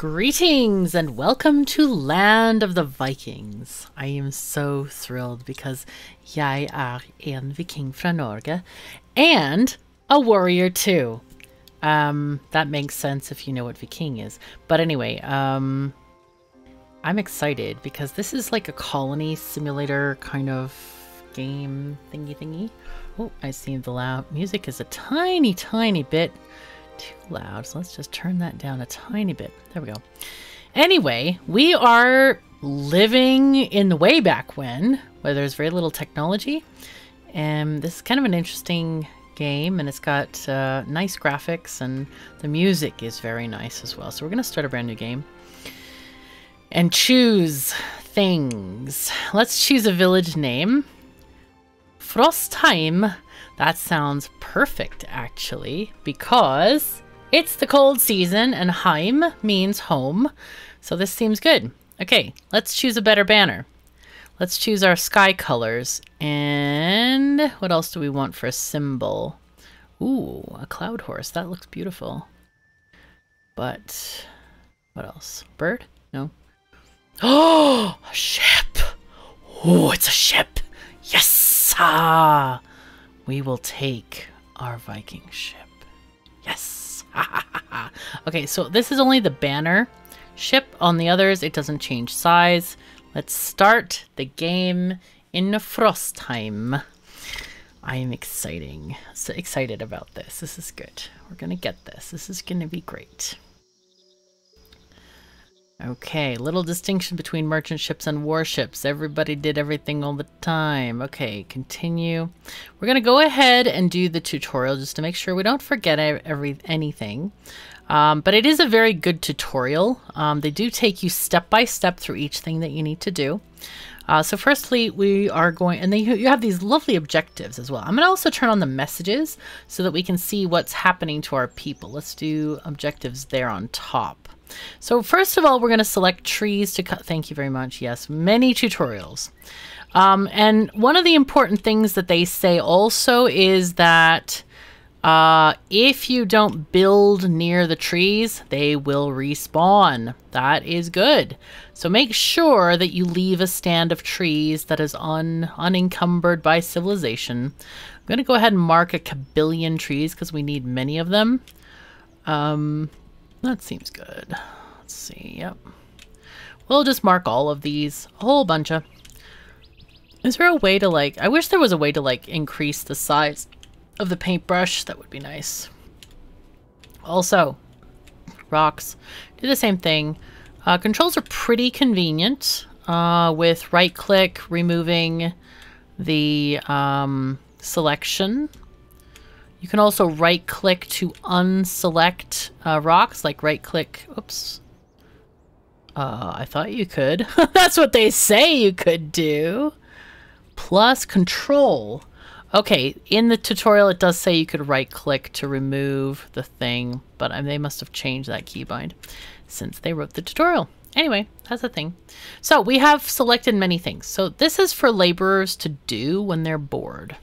Greetings and welcome to Land of the Vikings. I am so thrilled because jeg er en viking fra Norge and a warrior too. Um, that makes sense if you know what viking is. But anyway, um, I'm excited because this is like a colony simulator kind of game thingy thingy. Oh, I see the loud music is a tiny, tiny bit too loud. So let's just turn that down a tiny bit. There we go. Anyway, we are living in the way back when, where there's very little technology. And this is kind of an interesting game, and it's got uh, nice graphics, and the music is very nice as well. So we're going to start a brand new game and choose things. Let's choose a village name. Frostheim. That sounds perfect, actually, because it's the cold season and Heim means home. So this seems good. Okay, let's choose a better banner. Let's choose our sky colors. And what else do we want for a symbol? Ooh, a cloud horse. That looks beautiful. But what else? Bird? No. Oh, a ship. Oh, it's a ship. Yes. Ah. We will take our Viking ship. Yes. okay, so this is only the banner ship. On the others, it doesn't change size. Let's start the game in Frostheim. I am exciting. So excited about this. This is good. We're gonna get this. This is gonna be great. Okay, little distinction between merchant ships and warships. Everybody did everything all the time. Okay, continue. We're going to go ahead and do the tutorial just to make sure we don't forget every anything. Um, but it is a very good tutorial. Um, they do take you step by step through each thing that you need to do. Uh, so firstly, we are going, and then you have these lovely objectives as well. I'm going to also turn on the messages so that we can see what's happening to our people. Let's do objectives there on top. So first of all, we're going to select trees to cut. Thank you very much. Yes, many tutorials. Um, and one of the important things that they say also is that uh, if you don't build near the trees, they will respawn. That is good. So make sure that you leave a stand of trees that is un unencumbered by civilization. I'm going to go ahead and mark a kabillion trees because we need many of them. Um, that seems good. Let's see, yep. We'll just mark all of these, a whole bunch of. Is there a way to like, I wish there was a way to like increase the size of the paintbrush. That would be nice. Also, rocks, do the same thing. Uh, controls are pretty convenient uh, with right click removing the um, selection you can also right click to unselect uh, rocks, like right click, oops. Uh, I thought you could. That's what they say you could do. Plus control. Okay, in the tutorial it does say you could right click to remove the thing, but um, they must have changed that keybind since they wrote the tutorial. Anyway, that's a thing. So we have selected many things. So this is for laborers to do when they're bored.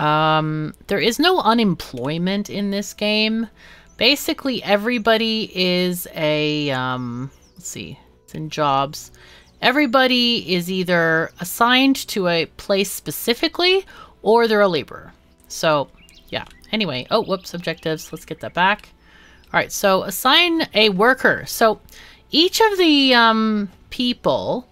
Um, there is no unemployment in this game. Basically, everybody is a, um, let's see, it's in jobs. Everybody is either assigned to a place specifically or they're a laborer. So, yeah. Anyway, oh, whoops, objectives. Let's get that back. All right, so assign a worker. So each of the um, people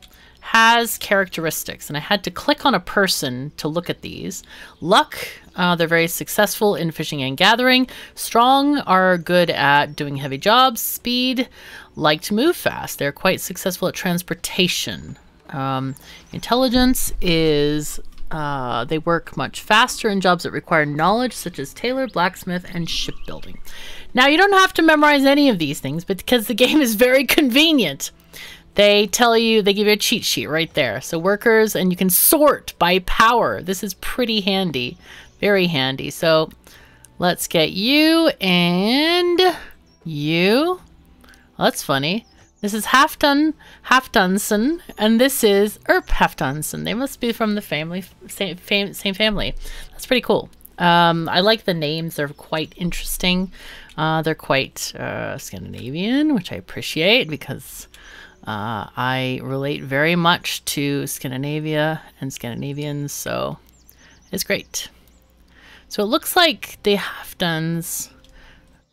has characteristics, and I had to click on a person to look at these. Luck, uh, they're very successful in fishing and gathering. Strong are good at doing heavy jobs. Speed, like to move fast. They're quite successful at transportation. Um, intelligence is uh, they work much faster in jobs that require knowledge, such as tailor, blacksmith, and shipbuilding. Now, you don't have to memorize any of these things, because the game is very convenient, they tell you, they give you a cheat sheet right there. So workers, and you can sort by power. This is pretty handy. Very handy. So let's get you and you. Well, that's funny. This is Halfdan Halfdanson, and this is Erp Halfdanson. They must be from the family, same, fam, same family. That's pretty cool. Um, I like the names. They're quite interesting. Uh, they're quite uh, Scandinavian, which I appreciate because uh, I relate very much to Scandinavia and Scandinavians, so it's great. So it looks like the Halfdans,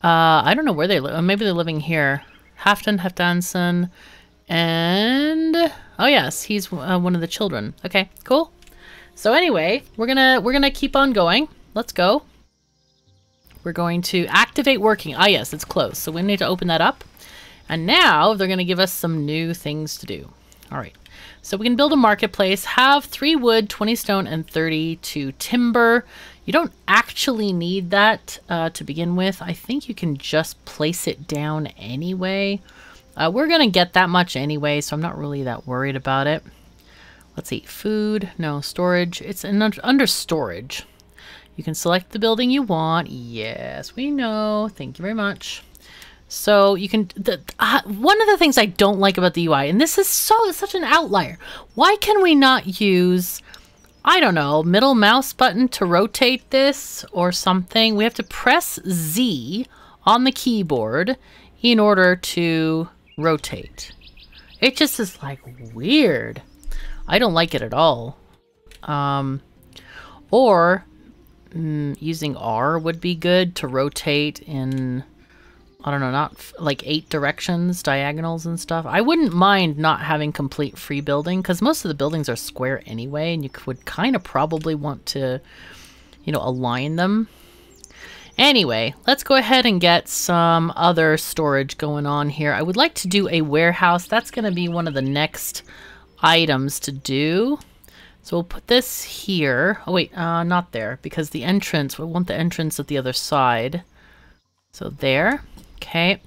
uh, I don't know where they live. Maybe they're living here. Halfdan, Halfdanson, and oh yes, he's uh, one of the children. Okay, cool. So anyway, we're gonna we're gonna keep on going. Let's go. We're going to activate working. Ah yes, it's closed. So we need to open that up. And now they're going to give us some new things to do. All right. So we can build a marketplace, have 3 wood, 20 stone, and 32 timber. You don't actually need that uh, to begin with. I think you can just place it down anyway. Uh, we're going to get that much anyway, so I'm not really that worried about it. Let's see. Food. No. Storage. It's in, under storage. You can select the building you want. Yes, we know. Thank you very much. So you can. The, uh, one of the things I don't like about the UI, and this is so such an outlier. Why can we not use, I don't know, middle mouse button to rotate this or something? We have to press Z on the keyboard in order to rotate. It just is like weird. I don't like it at all. Um, or mm, using R would be good to rotate in I don't know, not like eight directions, diagonals and stuff. I wouldn't mind not having complete free building because most of the buildings are square anyway, and you would kind of probably want to, you know, align them. Anyway, let's go ahead and get some other storage going on here. I would like to do a warehouse. That's going to be one of the next items to do. So we'll put this here. Oh, wait, uh, not there because the entrance, we want the entrance at the other side. So there. Okay.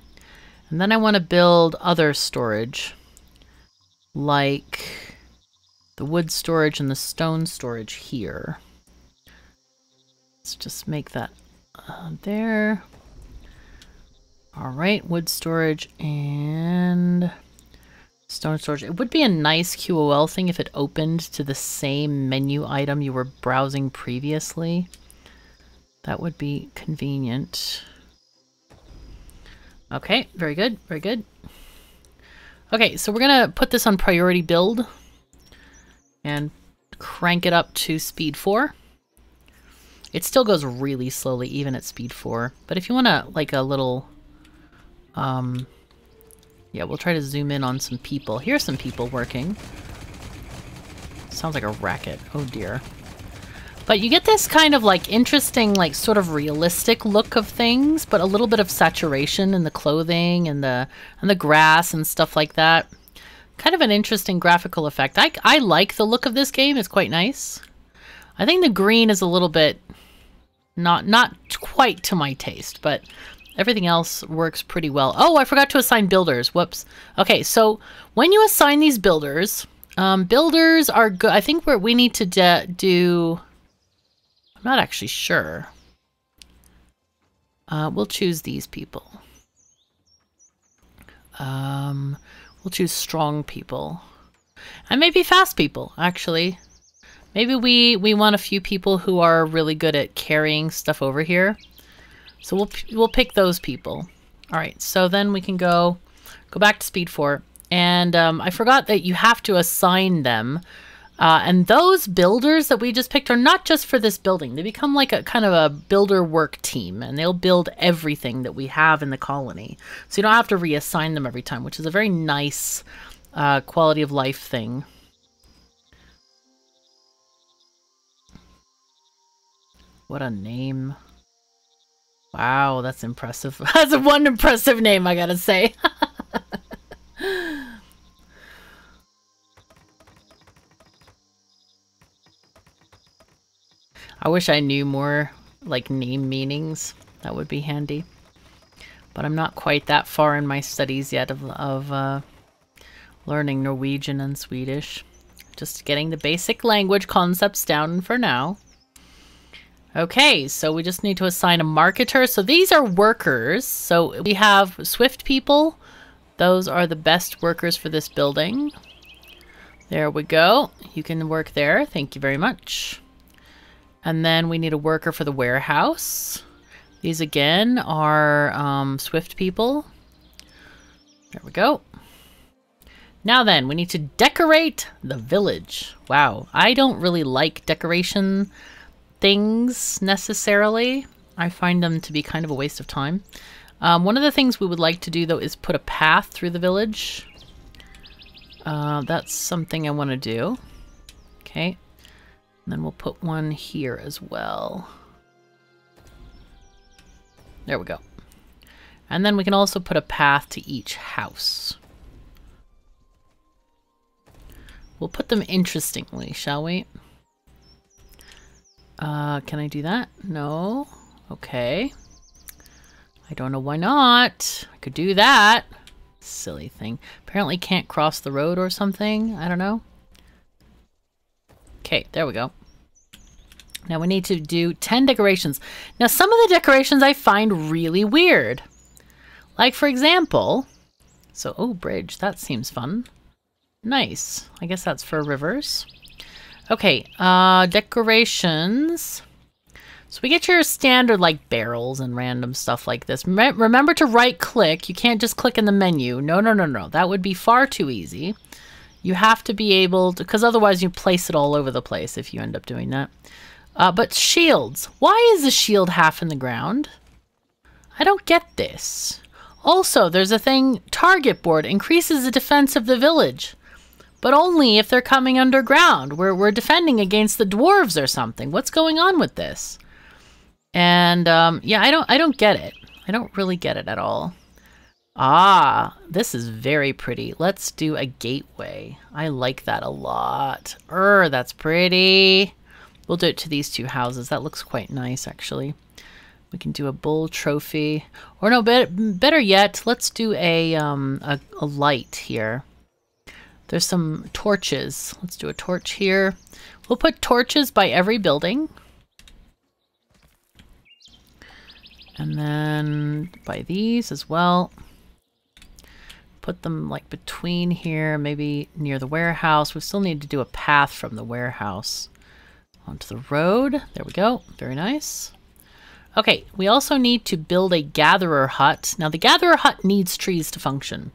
And then I want to build other storage, like the wood storage and the stone storage here. Let's just make that uh, there. All right, wood storage and stone storage. It would be a nice QOL thing if it opened to the same menu item you were browsing previously. That would be convenient. Okay, very good, very good. Okay, so we're gonna put this on priority build and crank it up to speed 4. It still goes really slowly even at speed 4, but if you want to like a little um yeah, we'll try to zoom in on some people. Here's some people working. Sounds like a racket. Oh dear. But you get this kind of like interesting, like sort of realistic look of things, but a little bit of saturation in the clothing and the and the grass and stuff like that. Kind of an interesting graphical effect. I, I like the look of this game. It's quite nice. I think the green is a little bit not not quite to my taste, but everything else works pretty well. Oh, I forgot to assign builders. Whoops. Okay, so when you assign these builders, um, builders are good. I think we we need to do I'm not actually sure. Uh, we'll choose these people. Um, we'll choose strong people. And maybe fast people, actually. Maybe we, we want a few people who are really good at carrying stuff over here. So we'll, we'll pick those people. All right, so then we can go, go back to Speed 4. And um, I forgot that you have to assign them uh, and those builders that we just picked are not just for this building. They become like a kind of a builder work team, and they'll build everything that we have in the colony. So you don't have to reassign them every time, which is a very nice uh, quality of life thing. What a name. Wow, that's impressive. that's one impressive name, I gotta say. I wish I knew more, like, name meanings. That would be handy. But I'm not quite that far in my studies yet of, of uh, learning Norwegian and Swedish. Just getting the basic language concepts down for now. Okay, so we just need to assign a marketer. So these are workers. So we have Swift people. Those are the best workers for this building. There we go. You can work there. Thank you very much. And then we need a worker for the warehouse. These again are um, Swift people. There we go. Now then, we need to decorate the village. Wow, I don't really like decoration things necessarily. I find them to be kind of a waste of time. Um, one of the things we would like to do though is put a path through the village. Uh, that's something I want to do. Okay. And then we'll put one here as well. There we go. And then we can also put a path to each house. We'll put them interestingly, shall we? Uh, can I do that? No. Okay. I don't know why not. I could do that. Silly thing. Apparently can't cross the road or something. I don't know. Okay, there we go. Now we need to do 10 decorations. Now some of the decorations I find really weird. Like for example, so, oh, bridge, that seems fun. Nice. I guess that's for rivers. Okay, uh, decorations. So we get your standard like barrels and random stuff like this. remember to right click. You can't just click in the menu. No, no, no, no. That would be far too easy. You have to be able to, because otherwise you place it all over the place if you end up doing that. Uh, but shields. Why is the shield half in the ground? I don't get this. Also, there's a thing, target board increases the defense of the village. But only if they're coming underground. We're, we're defending against the dwarves or something. What's going on with this? And um, yeah, I don't I don't get it. I don't really get it at all. Ah, this is very pretty. Let's do a gateway. I like that a lot. Er, that's pretty. We'll do it to these two houses. That looks quite nice, actually. We can do a bull trophy. Or no, better yet, let's do a, um, a, a light here. There's some torches. Let's do a torch here. We'll put torches by every building. And then by these as well. Put them like between here, maybe near the warehouse. We still need to do a path from the warehouse onto the road. There we go. Very nice. Okay, we also need to build a gatherer hut. Now the gatherer hut needs trees to function.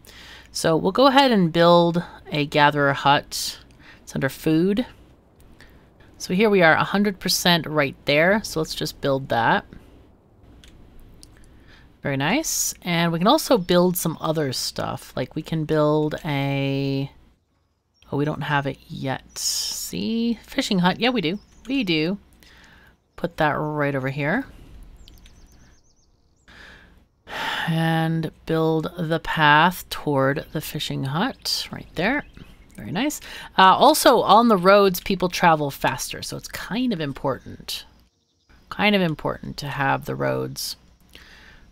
So we'll go ahead and build a gatherer hut. It's under food. So here we are 100% right there. So let's just build that. Very nice. And we can also build some other stuff. Like we can build a... Oh, we don't have it yet. See? Fishing hut. Yeah, we do. We do. Put that right over here. And build the path toward the fishing hut right there. Very nice. Uh, also, on the roads, people travel faster, so it's kind of important. Kind of important to have the roads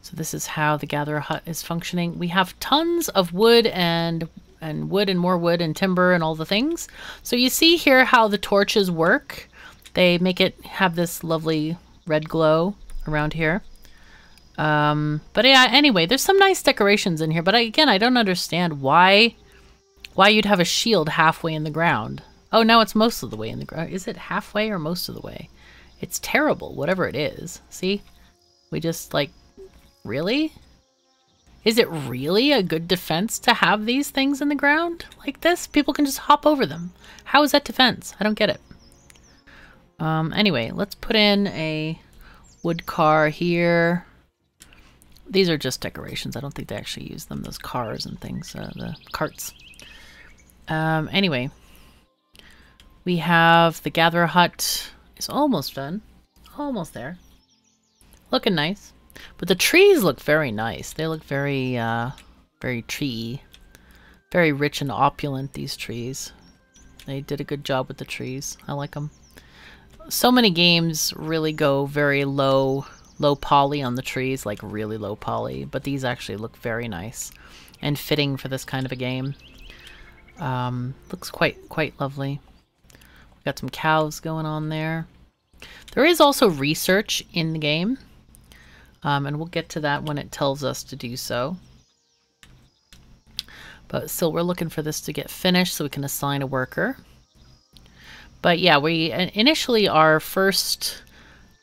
so this is how the gatherer hut is functioning. We have tons of wood and and wood and more wood and timber and all the things. So you see here how the torches work. They make it have this lovely red glow around here. Um, but yeah, anyway, there's some nice decorations in here. But I, again, I don't understand why why you'd have a shield halfway in the ground. Oh, now it's most of the way in the ground. Is it halfway or most of the way? It's terrible, whatever it is. See? We just, like, Really? Is it really a good defense to have these things in the ground like this? People can just hop over them. How is that defense? I don't get it. Um, anyway, let's put in a wood car here. These are just decorations. I don't think they actually use them, those cars and things, uh, the carts. Um, anyway, we have the Gatherer Hut is almost done. Almost there. Looking nice. But the trees look very nice. They look very, uh, very tree. Very rich and opulent, these trees. They did a good job with the trees. I like them. So many games really go very low, low poly on the trees, like really low poly. But these actually look very nice and fitting for this kind of a game. Um, looks quite, quite lovely. We've got some cows going on there. There is also research in the game. Um, and we'll get to that when it tells us to do so. But still, we're looking for this to get finished so we can assign a worker. But yeah, we initially our first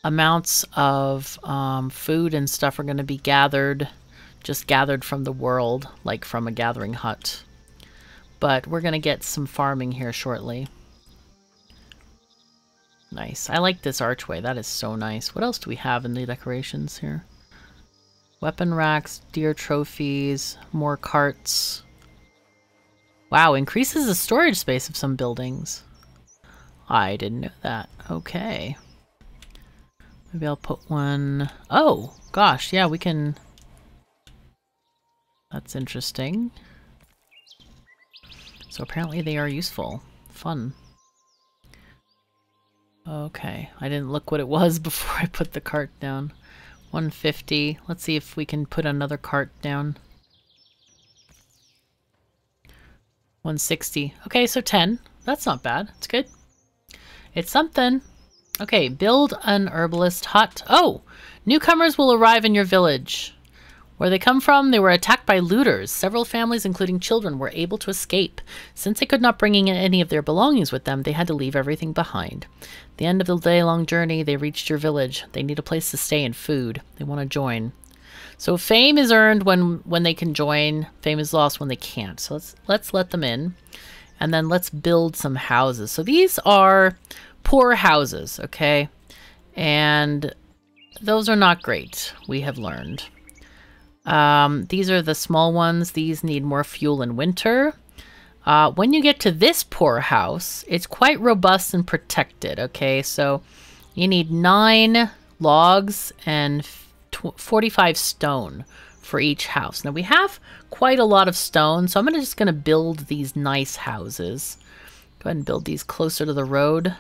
amounts of um, food and stuff are going to be gathered, just gathered from the world, like from a gathering hut. But we're going to get some farming here shortly. Nice. I like this archway. That is so nice. What else do we have in the decorations here? Weapon racks, deer trophies, more carts. Wow, increases the storage space of some buildings. I didn't know that. Okay. Maybe I'll put one... Oh, gosh, yeah, we can... That's interesting. So apparently they are useful. Fun. Okay, I didn't look what it was before I put the cart down. 150. Let's see if we can put another cart down. 160. Okay, so 10. That's not bad. It's good. It's something. Okay, build an herbalist hut. Oh! Newcomers will arrive in your village. Where they come from, they were attacked by looters. Several families, including children, were able to escape. Since they could not bring in any of their belongings with them, they had to leave everything behind. At the end of the day-long journey, they reached your village. They need a place to stay and food. They want to join. So fame is earned when when they can join. Fame is lost when they can't. So let's let's let them in, and then let's build some houses. So these are poor houses, okay, and those are not great. We have learned. Um, these are the small ones. These need more fuel in winter. Uh, when you get to this poor house, it's quite robust and protected, okay? So you need nine logs and 45 stone for each house. Now we have quite a lot of stone, so I'm gonna, just going to build these nice houses. Go ahead and build these closer to the road.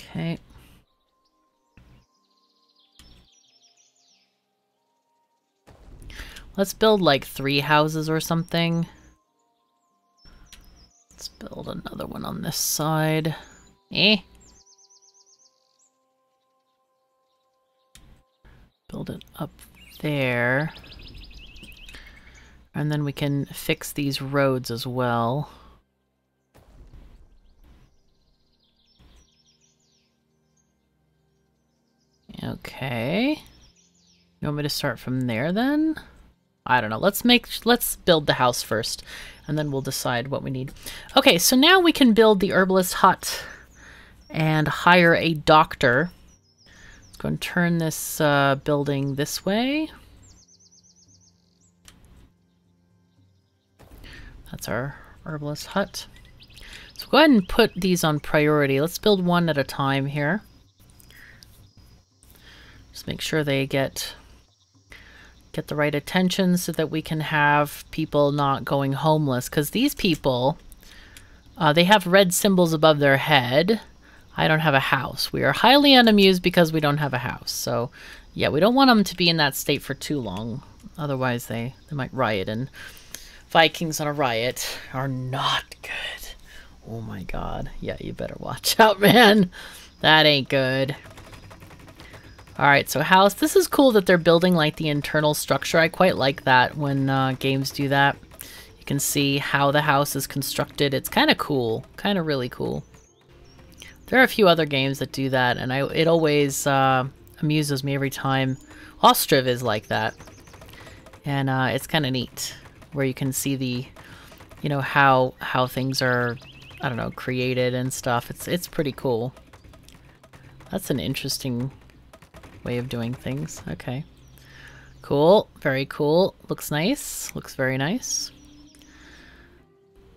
Okay. Let's build like three houses or something. Let's build another one on this side. Eh. Build it up there. And then we can fix these roads as well. Okay. You want me to start from there then? I don't know. Let's make let's build the house first and then we'll decide what we need. Okay, so now we can build the herbalist hut and hire a doctor. Go and turn this uh, building this way. That's our herbalist hut. So go ahead and put these on priority. Let's build one at a time here. Just make sure they get get the right attention so that we can have people not going homeless. Because these people, uh, they have red symbols above their head. I don't have a house. We are highly unamused because we don't have a house. So, yeah, we don't want them to be in that state for too long. Otherwise, they, they might riot. And Vikings on a riot are not good. Oh my god. Yeah, you better watch out, man. That ain't good. Alright, so house. This is cool that they're building like the internal structure. I quite like that when uh, games do that. You can see how the house is constructed. It's kind of cool. Kind of really cool. There are a few other games that do that, and I it always uh, amuses me every time. Ostriv is like that. And uh, it's kind of neat, where you can see the, you know, how how things are, I don't know, created and stuff. It's, it's pretty cool. That's an interesting way of doing things. Okay. Cool. Very cool. Looks nice. Looks very nice.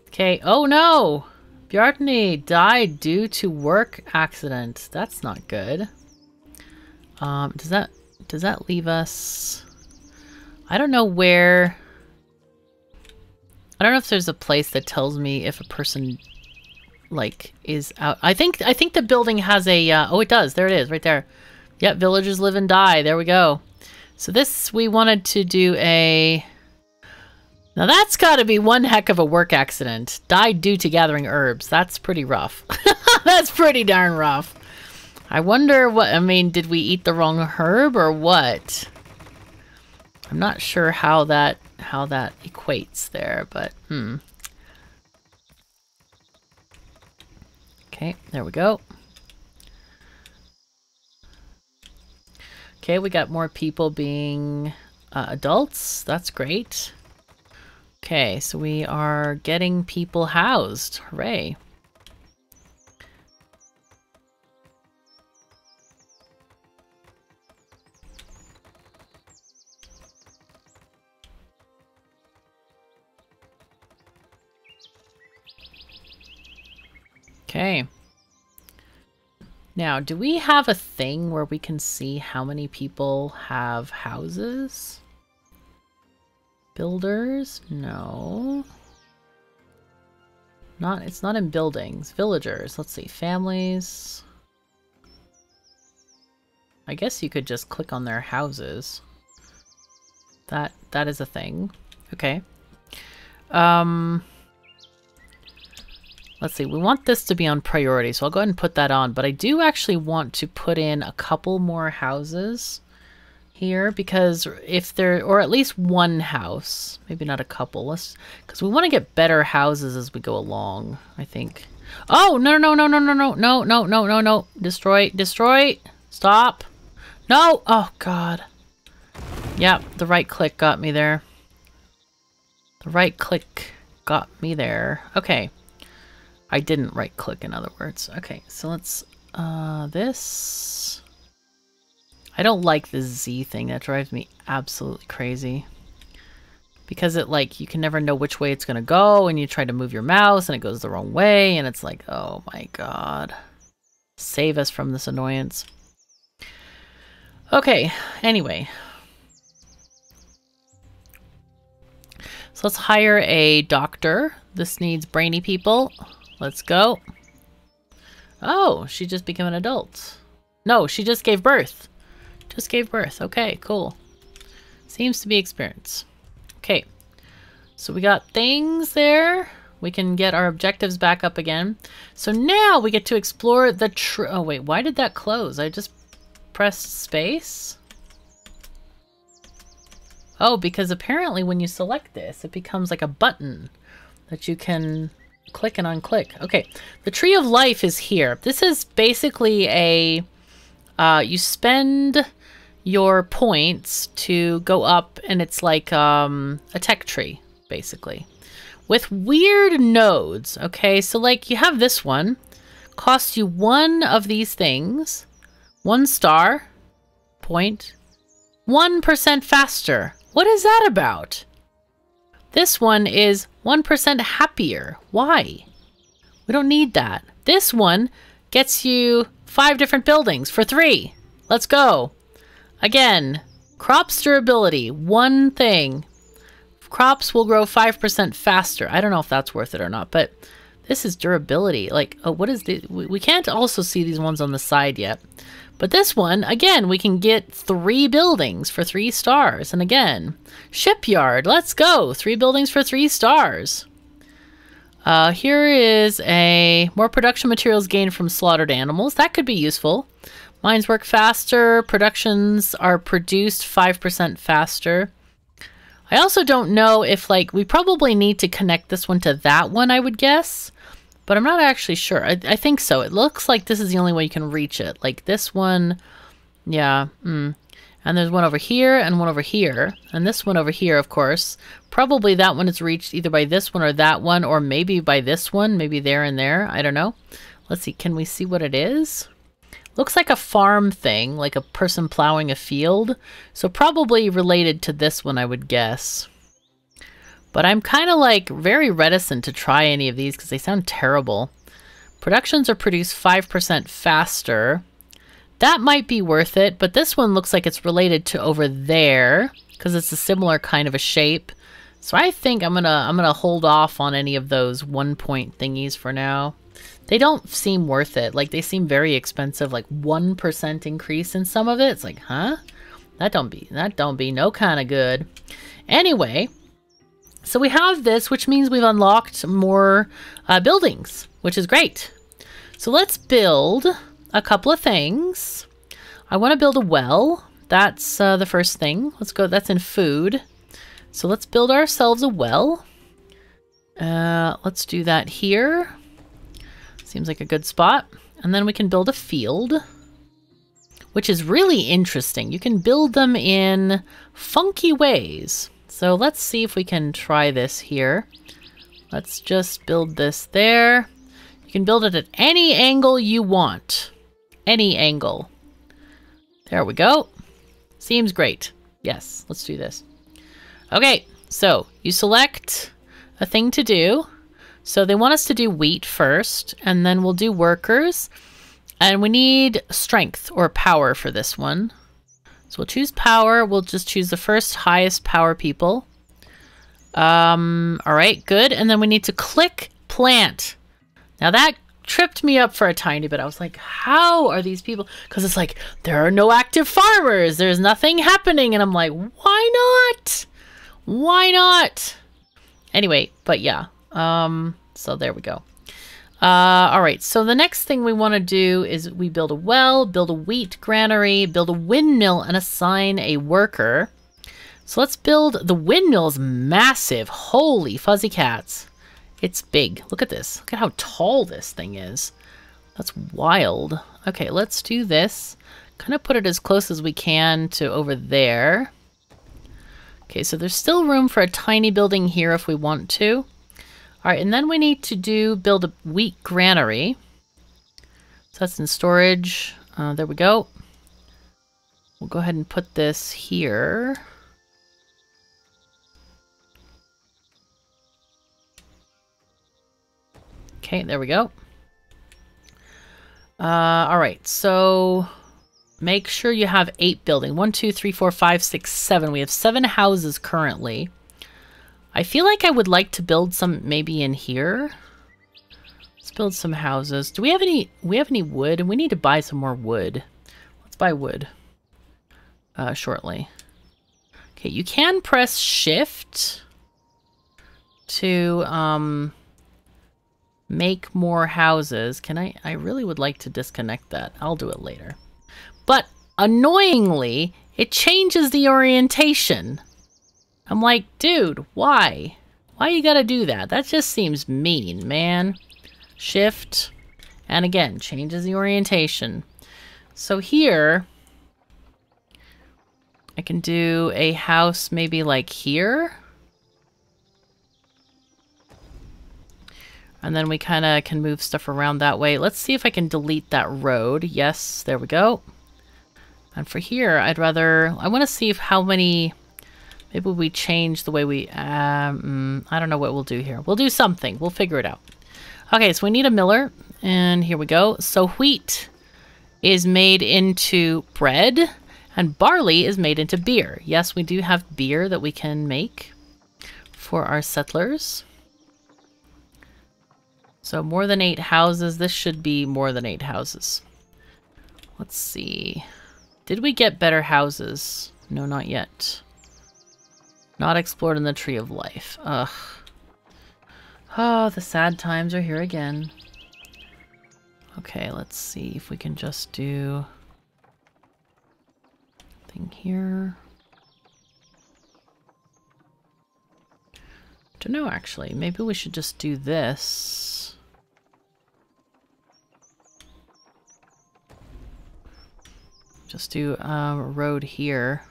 Okay. Oh no! Bjartni died due to work accident. That's not good. Um, does that does that leave us? I don't know where. I don't know if there's a place that tells me if a person like is out. I think I think the building has a. Uh, oh, it does. There it is, right there. Yep, villagers live and die. There we go. So this, we wanted to do a... Now that's got to be one heck of a work accident. Died due to gathering herbs. That's pretty rough. that's pretty darn rough. I wonder what, I mean, did we eat the wrong herb or what? I'm not sure how that, how that equates there, but hmm. Okay, there we go. Okay, we got more people being uh, adults. That's great. Okay, so we are getting people housed. Hooray. Okay. Now, do we have a thing where we can see how many people have houses? Builders? No. Not, it's not in buildings. Villagers. Let's see. Families. I guess you could just click on their houses. That, that is a thing. Okay. Um... Let's see, we want this to be on priority, so I'll go ahead and put that on. But I do actually want to put in a couple more houses here because if there, or at least one house, maybe not a couple, let's, because we want to get better houses as we go along, I think. Oh, no, no, no, no, no, no, no, no, no, no, no, destroy, destroy, stop. No, oh God. Yep, the right click got me there. The right click got me there. Okay. I didn't right click in other words. Okay, so let's, uh, this. I don't like the Z thing. That drives me absolutely crazy. Because it like, you can never know which way it's going to go and you try to move your mouse and it goes the wrong way and it's like, oh my god. Save us from this annoyance. Okay, anyway. So let's hire a doctor. This needs brainy people. Let's go. Oh, she just became an adult. No, she just gave birth. Just gave birth. Okay, cool. Seems to be experience. Okay. So we got things there. We can get our objectives back up again. So now we get to explore the tr- Oh, wait. Why did that close? I just pressed space? Oh, because apparently when you select this, it becomes like a button that you can click and unclick. Okay, the Tree of Life is here. This is basically a, uh, you spend your points to go up and it's like um, a tech tree, basically. With weird nodes, okay? So like you have this one, costs you one of these things, one star, point, 1 faster. What is that about? This one is 1% happier. Why? We don't need that. This one gets you five different buildings for three. Let's go. Again, crops durability, one thing. Crops will grow 5% faster. I don't know if that's worth it or not, but this is durability. Like, oh, what is the, we can't also see these ones on the side yet. But this one, again, we can get three buildings for three stars. And again, shipyard, let's go. Three buildings for three stars. Uh, here is a more production materials gained from slaughtered animals. That could be useful. Mines work faster. Productions are produced 5% faster. I also don't know if, like, we probably need to connect this one to that one, I would guess. But I'm not actually sure. I, I think so. It looks like this is the only way you can reach it. Like this one, yeah. Mm. And there's one over here and one over here. And this one over here, of course. Probably that one is reached either by this one or that one, or maybe by this one. Maybe there and there. I don't know. Let's see. Can we see what it is? Looks like a farm thing, like a person plowing a field. So probably related to this one, I would guess. But I'm kind of like very reticent to try any of these because they sound terrible. Productions are produced 5% faster. That might be worth it, but this one looks like it's related to over there because it's a similar kind of a shape. So I think I'm gonna I'm gonna hold off on any of those one point thingies for now. They don't seem worth it. Like they seem very expensive. Like one percent increase in some of it. It's like, huh? That don't be that don't be no kind of good. Anyway, so we have this, which means we've unlocked more uh, buildings, which is great. So let's build a couple of things. I want to build a well. That's uh, the first thing. Let's go. That's in food. So let's build ourselves a well. Uh, let's do that here. Seems like a good spot. And then we can build a field which is really interesting. You can build them in funky ways. So let's see if we can try this here. Let's just build this there. You can build it at any angle you want. Any angle. There we go. Seems great. Yes, let's do this. Okay, so you select a thing to do. So they want us to do wheat first, and then we'll do workers. And we need strength or power for this one. So we'll choose power. We'll just choose the first highest power people. Um, all right, good. And then we need to click plant. Now that tripped me up for a tiny bit. I was like, how are these people? Because it's like, there are no active farmers. There's nothing happening. And I'm like, why not? Why not? Anyway, but yeah. Um, so there we go. Uh, all right, so the next thing we want to do is we build a well, build a wheat granary, build a windmill, and assign a worker. So let's build the windmill's massive. Holy fuzzy cats. It's big. Look at this. Look at how tall this thing is. That's wild. Okay, let's do this. Kind of put it as close as we can to over there. Okay, so there's still room for a tiny building here if we want to. All right, and then we need to do build a wheat granary. So that's in storage. Uh, there we go. We'll go ahead and put this here. Okay, there we go. Uh, all right, so make sure you have eight building. One, two, three, four, five, six, seven. We have seven houses currently. I feel like I would like to build some maybe in here. Let's build some houses. Do we have any we have any wood? And we need to buy some more wood. Let's buy wood. Uh, shortly. Okay, you can press shift to um make more houses. Can I I really would like to disconnect that. I'll do it later. But annoyingly, it changes the orientation. I'm like, dude, why? Why you gotta do that? That just seems mean, man. Shift. And again, changes the orientation. So here, I can do a house maybe like here. And then we kind of can move stuff around that way. Let's see if I can delete that road. Yes, there we go. And for here, I'd rather... I want to see if how many Maybe we change the way we... Um, I don't know what we'll do here. We'll do something. We'll figure it out. Okay, so we need a miller. And here we go. So wheat is made into bread. And barley is made into beer. Yes, we do have beer that we can make for our settlers. So more than eight houses. This should be more than eight houses. Let's see. Did we get better houses? No, not yet. Not explored in the Tree of Life. Ugh. Oh, the sad times are here again. Okay, let's see if we can just do... Thing here. Don't know, actually. Maybe we should just do this. Just do a road here.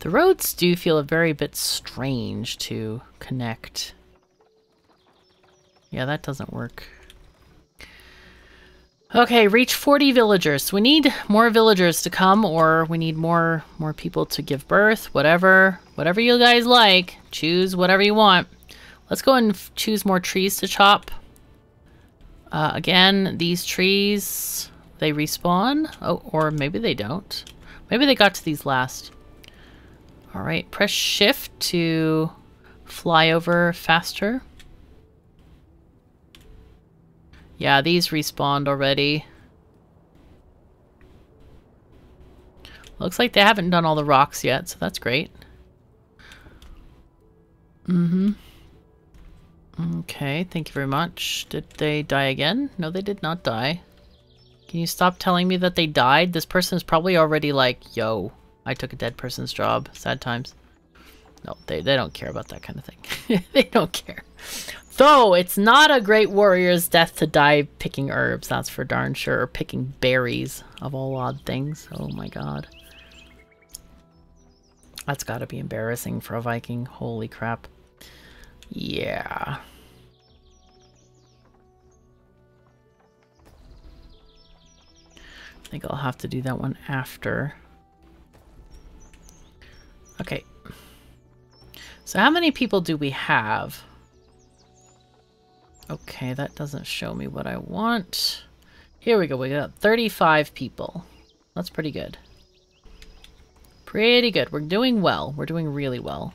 The roads do feel a very bit strange to connect. Yeah, that doesn't work. Okay, reach 40 villagers. We need more villagers to come or we need more more people to give birth, whatever. Whatever you guys like. Choose whatever you want. Let's go and choose more trees to chop. Uh, again, these trees, they respawn. Oh, or maybe they don't. Maybe they got to these last. All right, press shift to fly over faster. Yeah, these respawned already. Looks like they haven't done all the rocks yet, so that's great. Mm-hmm. Okay, thank you very much. Did they die again? No, they did not die. Can you stop telling me that they died? This person is probably already like, yo, I took a dead person's job. Sad times. No, they, they don't care about that kind of thing. they don't care. Though it's not a great warrior's death to die picking herbs, that's for darn sure. Or picking berries, of all odd things. Oh my god. That's gotta be embarrassing for a Viking. Holy crap. Yeah. I think I'll have to do that one after. Okay. So how many people do we have? Okay, that doesn't show me what I want. Here we go, we got 35 people. That's pretty good. Pretty good. We're doing well. We're doing really well.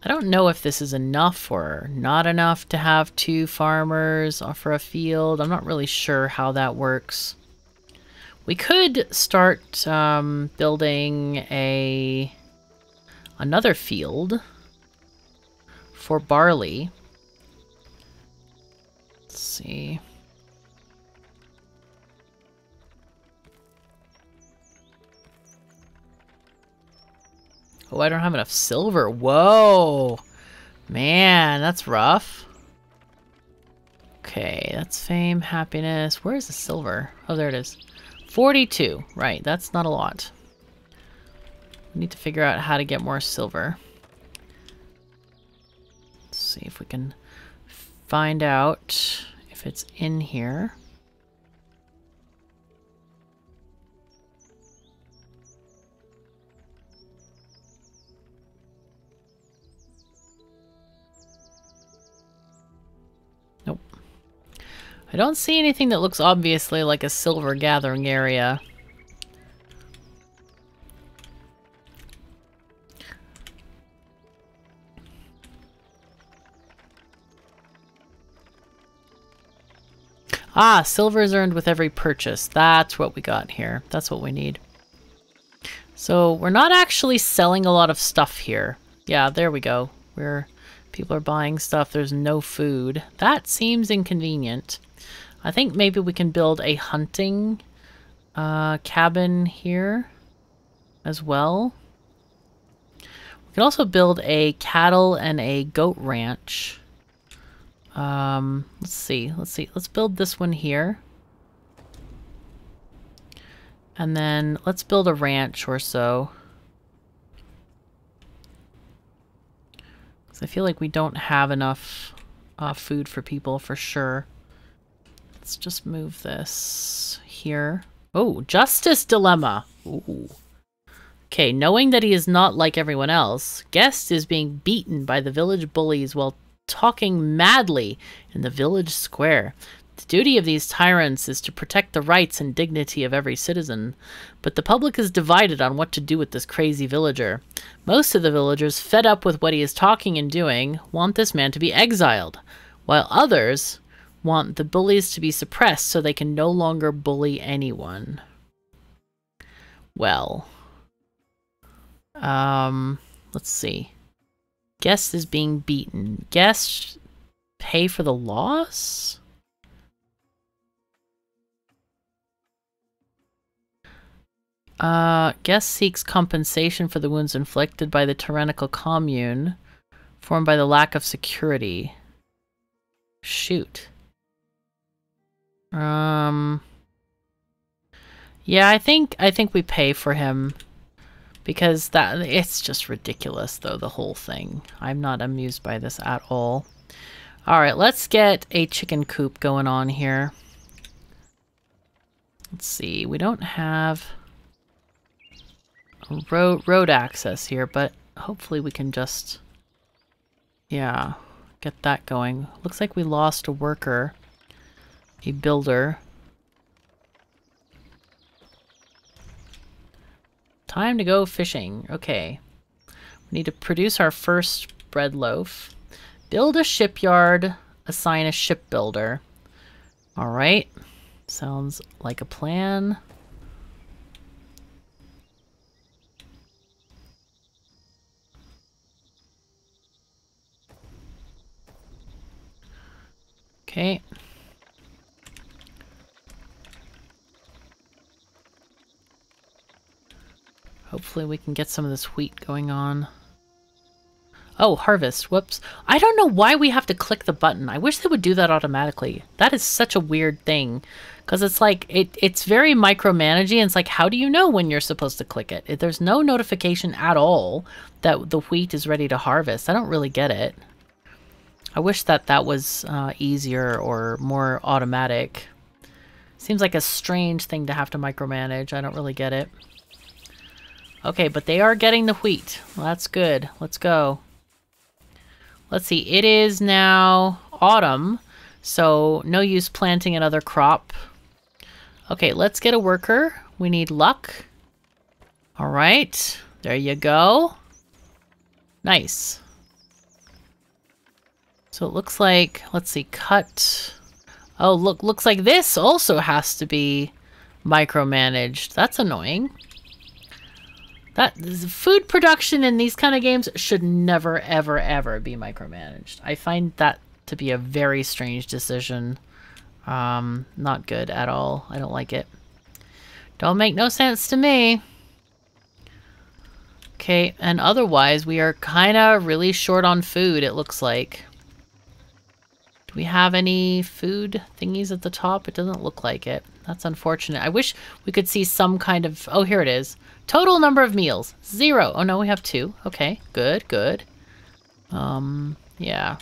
I don't know if this is enough or not enough to have two farmers for a field. I'm not really sure how that works. We could start um, building a another field for barley. Let's see. Oh, I don't have enough silver. Whoa. Man, that's rough. Okay, that's fame, happiness. Where's the silver? Oh, there it is. 42. Right, that's not a lot. We need to figure out how to get more silver. Let's see if we can find out if it's in here. I don't see anything that looks obviously like a silver gathering area. Ah, silver is earned with every purchase. That's what we got here. That's what we need. So we're not actually selling a lot of stuff here. Yeah, there we go. We're people are buying stuff. There's no food. That seems inconvenient. I think maybe we can build a hunting uh, cabin here as well. We can also build a cattle and a goat ranch. Um, let's see, let's see. Let's build this one here. And then let's build a ranch or so. Because I feel like we don't have enough uh, food for people for sure. Let's just move this here. Oh, justice dilemma. Ooh. Okay, knowing that he is not like everyone else, Guest is being beaten by the village bullies while talking madly in the village square. The duty of these tyrants is to protect the rights and dignity of every citizen, but the public is divided on what to do with this crazy villager. Most of the villagers, fed up with what he is talking and doing, want this man to be exiled, while others want the bullies to be suppressed so they can no longer bully anyone. Well, um, let's see. Guest is being beaten. Guest pay for the loss? Uh, guest seeks compensation for the wounds inflicted by the tyrannical commune formed by the lack of security. Shoot. Um. Yeah, I think I think we pay for him because that it's just ridiculous though the whole thing. I'm not amused by this at all. All right, let's get a chicken coop going on here. Let's see. We don't have road road access here, but hopefully we can just yeah, get that going. Looks like we lost a worker a builder. Time to go fishing. Okay. We need to produce our first bread loaf. Build a shipyard. Assign a shipbuilder. Alright. Sounds like a plan. Okay. Hopefully we can get some of this wheat going on. Oh, harvest. Whoops. I don't know why we have to click the button. I wish they would do that automatically. That is such a weird thing. Because it's like, it, it's very micromanaging. It's like, how do you know when you're supposed to click it? There's no notification at all that the wheat is ready to harvest. I don't really get it. I wish that that was uh, easier or more automatic. Seems like a strange thing to have to micromanage. I don't really get it. Okay, but they are getting the wheat. Well, that's good. Let's go. Let's see. It is now autumn, so no use planting another crop. Okay, let's get a worker. We need luck. All right. There you go. Nice. So it looks like, let's see, cut. Oh, look, looks like this also has to be micromanaged. That's annoying. That food production in these kind of games should never, ever, ever be micromanaged. I find that to be a very strange decision. Um, not good at all. I don't like it. Don't make no sense to me. Okay, and otherwise we are kind of really short on food, it looks like. Do we have any food thingies at the top? It doesn't look like it. That's unfortunate. I wish we could see some kind of... Oh, here it is. Total number of meals, zero. Oh no, we have two. Okay, good, good. Um, yeah.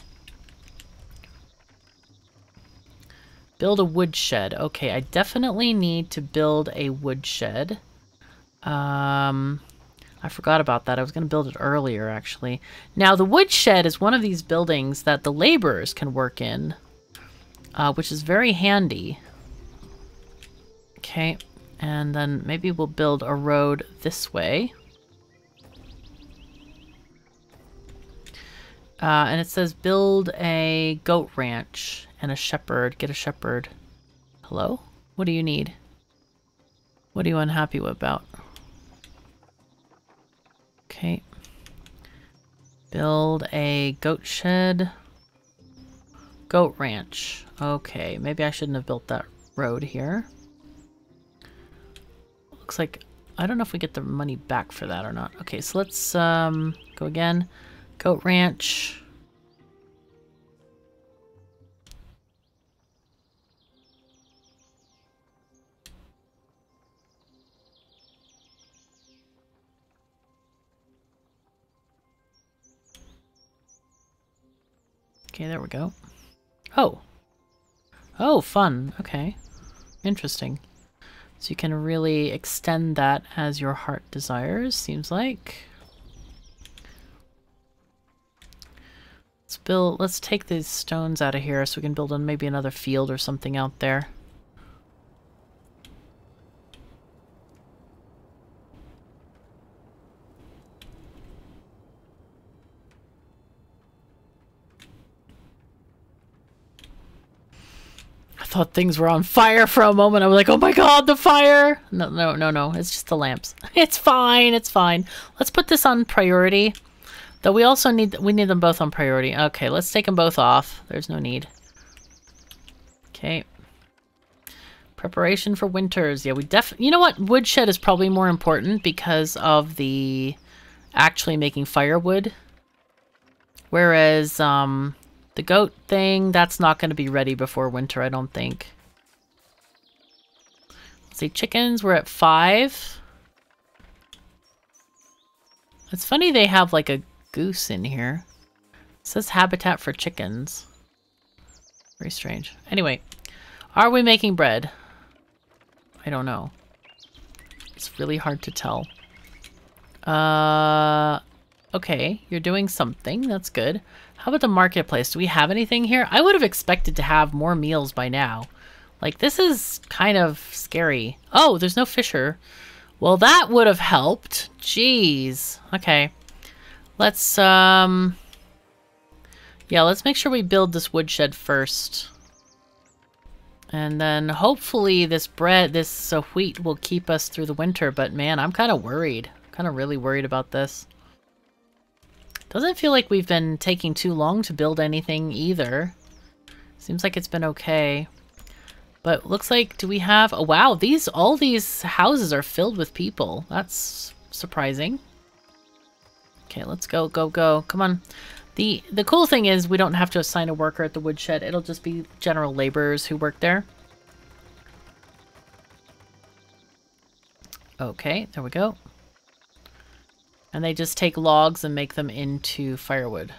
Build a woodshed. Okay, I definitely need to build a woodshed. Um, I forgot about that. I was going to build it earlier, actually. Now, the woodshed is one of these buildings that the laborers can work in, uh, which is very handy. Okay, and then maybe we'll build a road this way. Uh, and it says build a goat ranch and a shepherd. Get a shepherd. Hello? What do you need? What are you unhappy about? Okay. Build a goat shed. Goat ranch. Okay, maybe I shouldn't have built that road here. Looks like, I don't know if we get the money back for that or not. Okay, so let's um, go again. Goat Ranch. Okay, there we go. Oh. Oh, fun. Okay. Interesting. So you can really extend that as your heart desires, seems like. Let's build, let's take these stones out of here so we can build on maybe another field or something out there. Thought things were on fire for a moment. I was like, oh my god, the fire! No, no, no, no. It's just the lamps. It's fine. It's fine. Let's put this on priority. Though we also need, we need them both on priority. Okay, let's take them both off. There's no need. Okay. Preparation for winters. Yeah, we def- You know what? Woodshed is probably more important because of the actually making firewood. Whereas, um, the goat thing, that's not going to be ready before winter, I don't think. Let's see, chickens, we're at five. It's funny they have like a goose in here. It says habitat for chickens. Very strange. Anyway, are we making bread? I don't know. It's really hard to tell. Uh, okay, you're doing something. That's good. How about the marketplace? Do we have anything here? I would have expected to have more meals by now. Like, this is kind of scary. Oh, there's no fisher. Well, that would have helped. Jeez. Okay. Let's, um... Yeah, let's make sure we build this woodshed first. And then hopefully this bread, this uh, wheat will keep us through the winter. But man, I'm kind of worried. Kind of really worried about this. Doesn't feel like we've been taking too long to build anything either. Seems like it's been okay. But looks like, do we have... Oh, wow, these all these houses are filled with people. That's surprising. Okay, let's go, go, go. Come on. The the cool thing is we don't have to assign a worker at the woodshed. It'll just be general laborers who work there. Okay, there we go. And they just take logs and make them into firewood.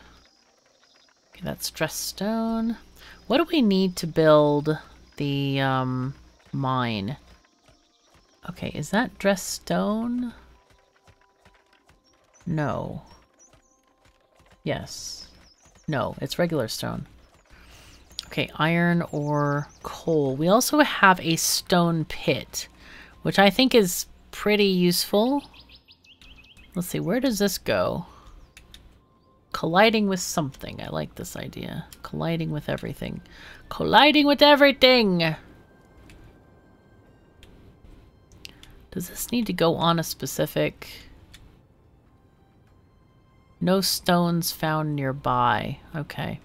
Okay, that's dressed stone. What do we need to build the um, mine? Okay, is that dressed stone? No. Yes. No, it's regular stone. Okay, iron or coal. We also have a stone pit, which I think is pretty useful. Let's see, where does this go? Colliding with something. I like this idea. Colliding with everything. Colliding with everything! Does this need to go on a specific... No stones found nearby. Okay.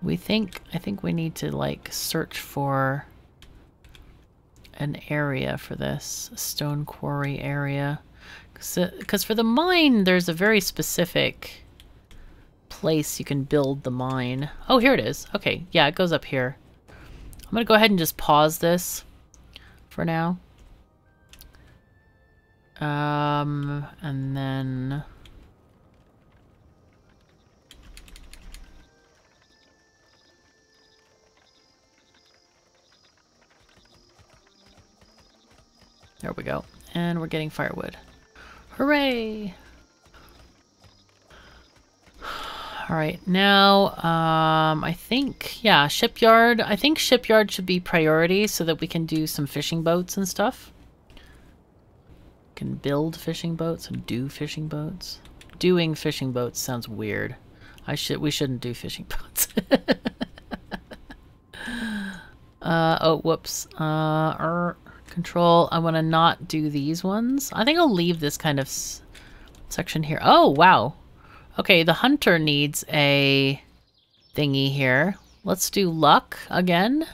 We think, I think we need to like search for an area for this. A stone quarry area. Because for the mine, there's a very specific place you can build the mine. Oh, here it is. Okay, yeah, it goes up here. I'm going to go ahead and just pause this for now. Um, and then... There we go. And we're getting firewood. Hooray! Alright, now, um, I think, yeah, shipyard. I think shipyard should be priority so that we can do some fishing boats and stuff. Can build fishing boats and do fishing boats. Doing fishing boats sounds weird. I should, we shouldn't do fishing boats. uh, oh, whoops. Uh, er, Control, I want to not do these ones. I think I'll leave this kind of section here. Oh, wow. Okay, the hunter needs a thingy here. Let's do luck again.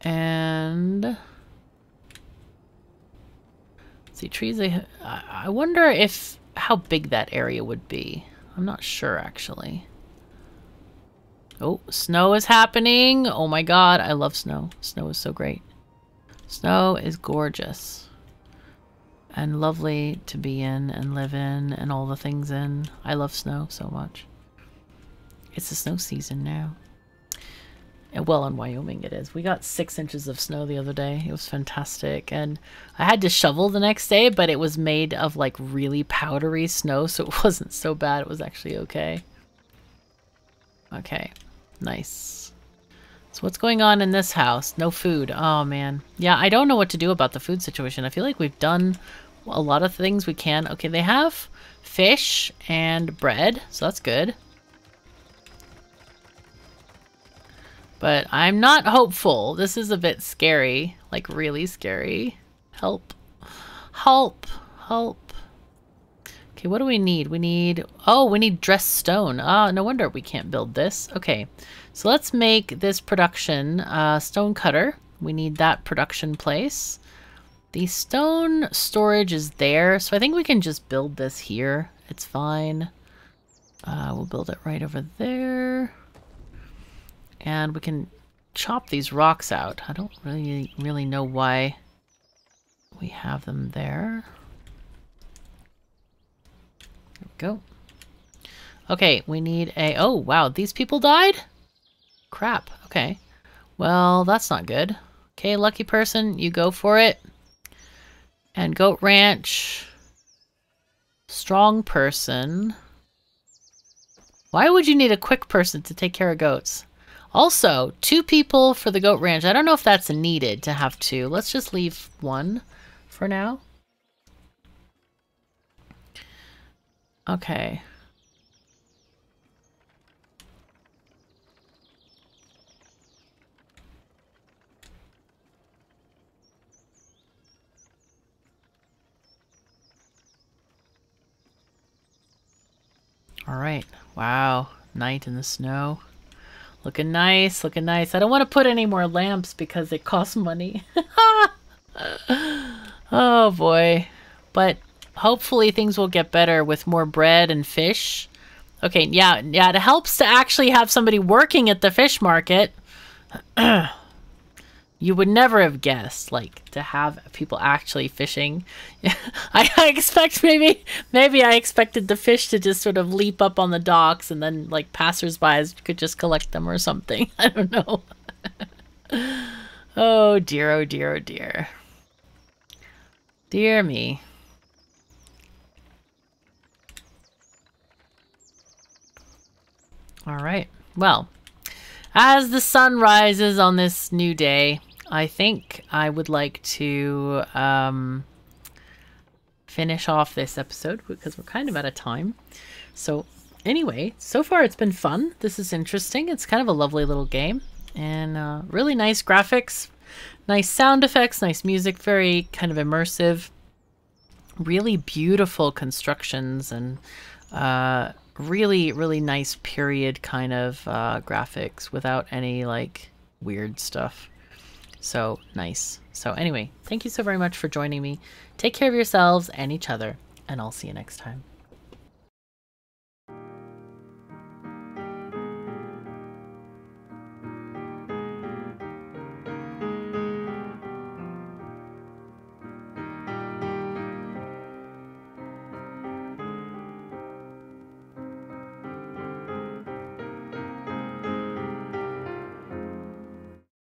And... see, trees, I, I wonder if, how big that area would be. I'm not sure, actually. Oh, snow is happening. Oh my god, I love snow. Snow is so great. Snow is gorgeous and lovely to be in and live in and all the things in. I love snow so much. It's the snow season now. Well, in Wyoming it is. We got six inches of snow the other day. It was fantastic. And I had to shovel the next day, but it was made of like really powdery snow, so it wasn't so bad. It was actually okay. Okay, nice. So what's going on in this house? No food. Oh, man. Yeah, I don't know what to do about the food situation. I feel like we've done a lot of things we can. Okay, they have fish and bread, so that's good. But I'm not hopeful. This is a bit scary. Like, really scary. Help. Help. Help. Okay, what do we need? We need... Oh, we need dressed stone. Ah, oh, no wonder we can't build this. Okay. So let's make this production uh, stone cutter. We need that production place. The stone storage is there, so I think we can just build this here. It's fine. Uh, we'll build it right over there. And we can chop these rocks out. I don't really, really know why we have them there. There we go. Okay, we need a... Oh, wow, these people died? Crap. Okay. Well, that's not good. Okay, lucky person, you go for it. And Goat Ranch. Strong person. Why would you need a quick person to take care of goats? Also, two people for the goat ranch. I don't know if that's needed to have two. Let's just leave one for now. Okay. Alright. Wow. Night in the snow. Looking nice, looking nice. I don't want to put any more lamps because it costs money. oh boy. but hopefully things will get better with more bread and fish. Okay, yeah, yeah, it helps to actually have somebody working at the fish market. you would never have guessed, like, to have people actually fishing. I, I expect maybe, maybe I expected the fish to just sort of leap up on the docks and then, like, passersby could just collect them or something. I don't know. oh dear, oh dear, oh dear. Dear me. All right. Well, as the sun rises on this new day, I think I would like to um, finish off this episode because we're kind of out of time. So, anyway, so far it's been fun. This is interesting. It's kind of a lovely little game and uh, really nice graphics, nice sound effects, nice music, very kind of immersive, really beautiful constructions and. Uh, really, really nice period kind of uh, graphics without any like weird stuff. So nice. So anyway, thank you so very much for joining me. Take care of yourselves and each other, and I'll see you next time.